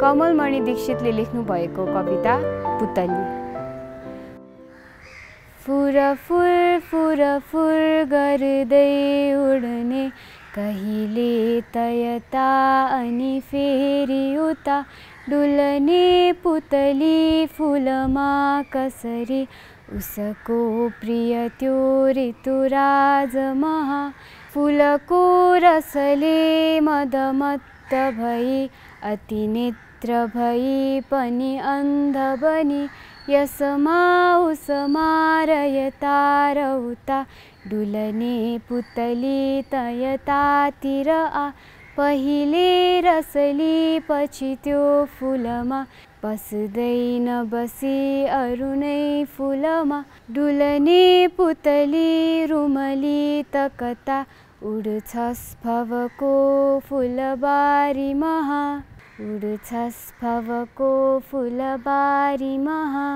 कमलमणि दीक्षितले लेख्नुभएको कविता पुतली। फुर फुर फुर फुर गर्दै उड्ने कहिले त यता अनि फेरि उता डुल्ने पुतली फुलमा कसरी उसको प्रिय त्यो ऋतुराज महा फुलको रसले मदमत्त भई अति नेत्र भई पनि अन्ध बनी। यसमा उसमा यता र उता डुलने पुतली त यतातिर आ। पहिले रसली पछि त्यो फुलमा बस्दैन बसी अरू नै फुलमा डुलने पुतली रुमली त कता उड्छस् भवको फुलबारी महा उड्छस् भवको फुलबारी महा